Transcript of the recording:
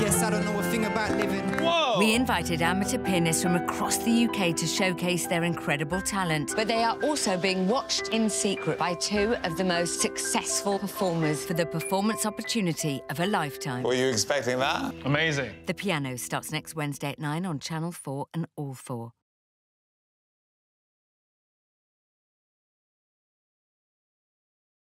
Guess I don't know a thing about living. Whoa! We invited amateur pianists from across the UK to showcase their incredible talent. But they are also being watched in secret by two of the most successful performers. For the performance opportunity of a lifetime. Were you expecting that? Amazing. The Piano starts next Wednesday at 9 on Channel 4 and All 4.